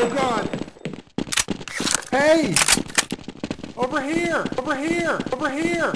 Oh god! Hey! Over here! Over here! Over here!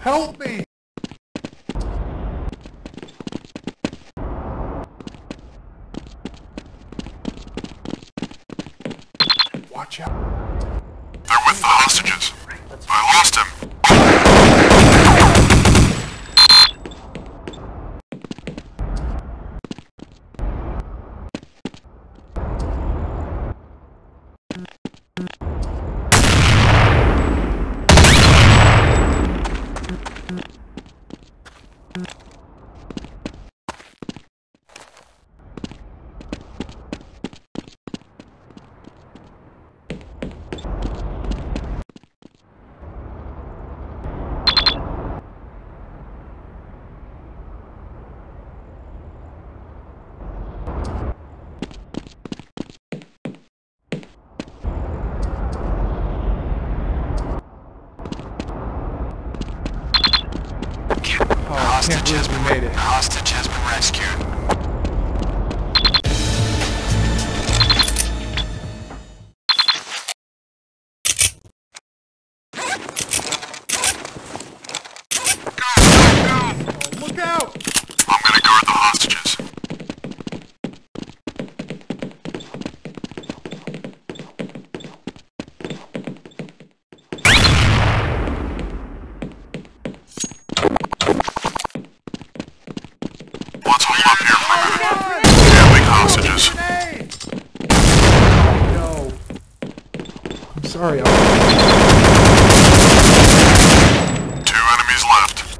Help me! Watch out. They're with the hostages. I lost him. can't believe we made it. The hostage has been rescued. hostages. Sorry, I'll... Two enemies left.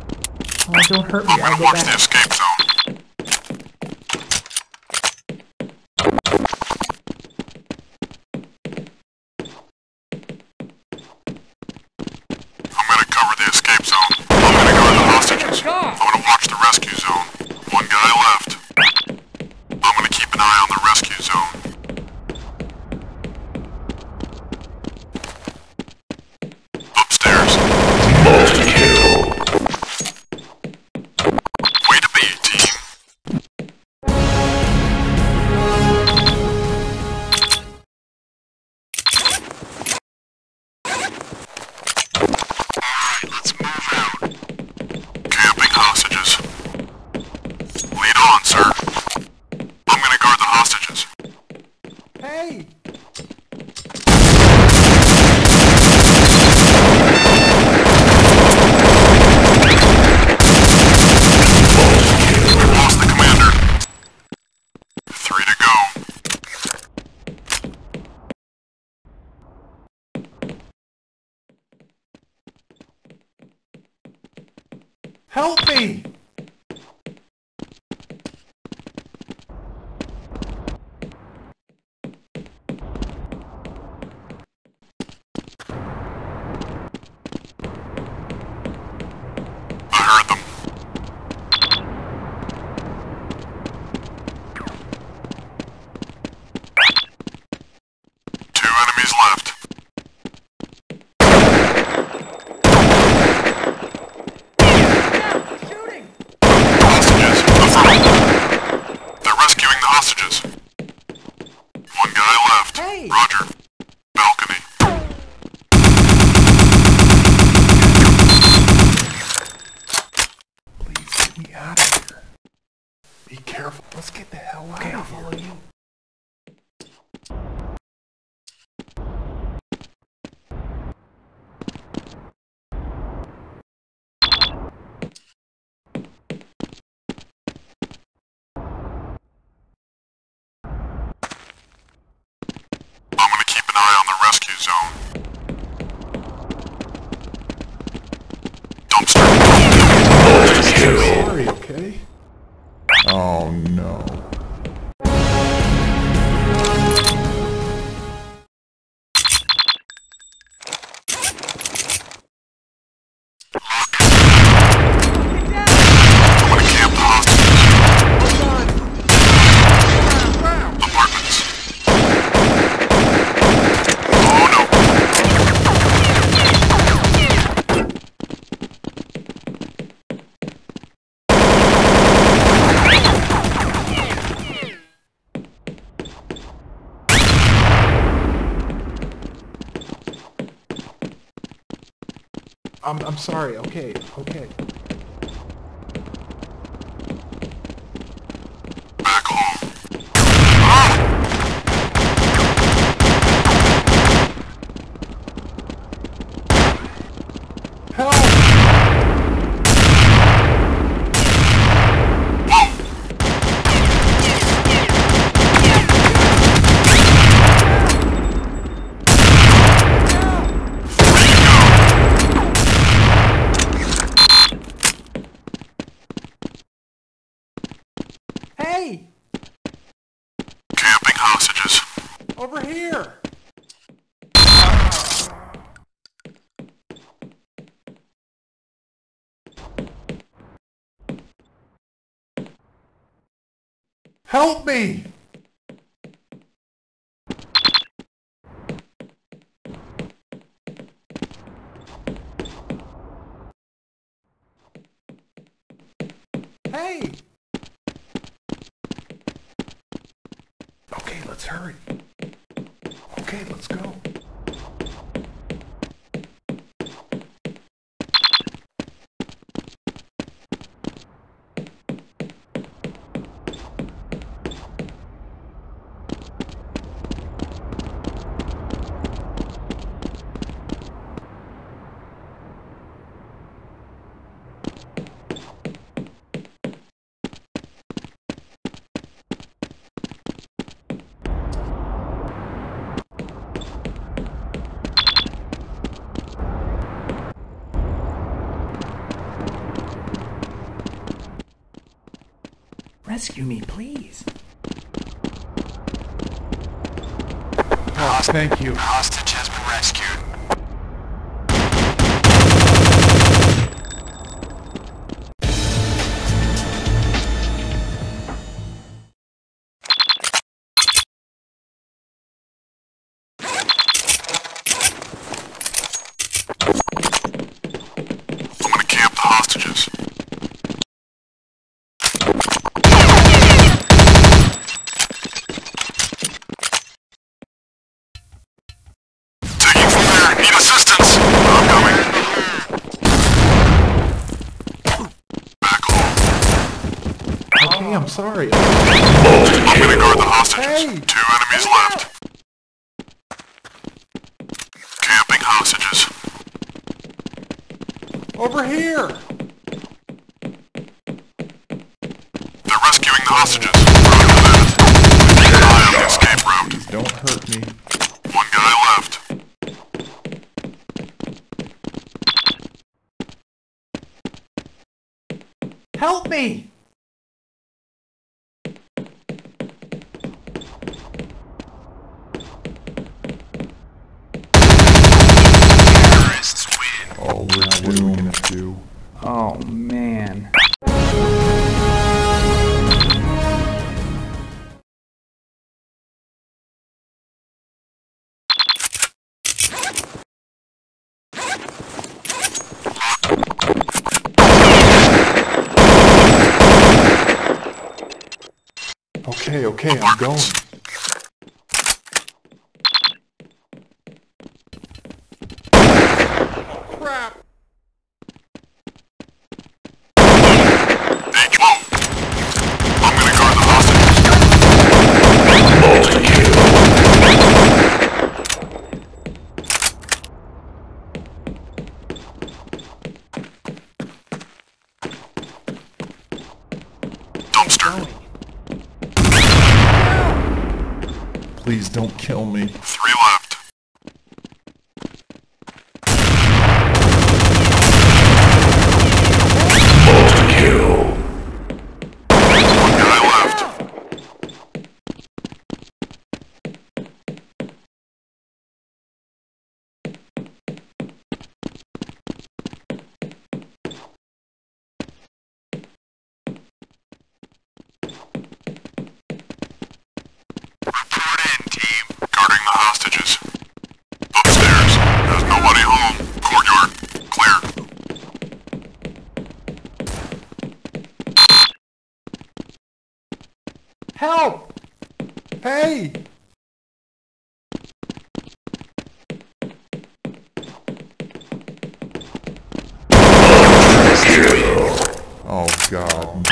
Oh, don't hurt me. I'm I'll get back. the escape zone. Help me! Zone. Dumpster. Oh, Sorry, okay? Oh no. I'm, I'm sorry, okay, okay. Back home. Help! Hey! Camping hostages. Over here! Help me! Hey! Okay, let's hurry. Okay, let's go. Rescue me, please. Oh, thank you. Hostage has been rescued. I'm gonna camp the hostages. Taking fire! Need assistance! I'm coming. Back home. Okay, I'm sorry. I'm gonna guard the hostages. Hey! Two enemies left. Camping hostages. Over here! They're rescuing the hostages. Roger that. Keep an eye on the escape route. Please don't hurt me. One guy left. Help me! Okay, okay, I'm going. Please don't kill me. Three. Help! Hey! Oh god.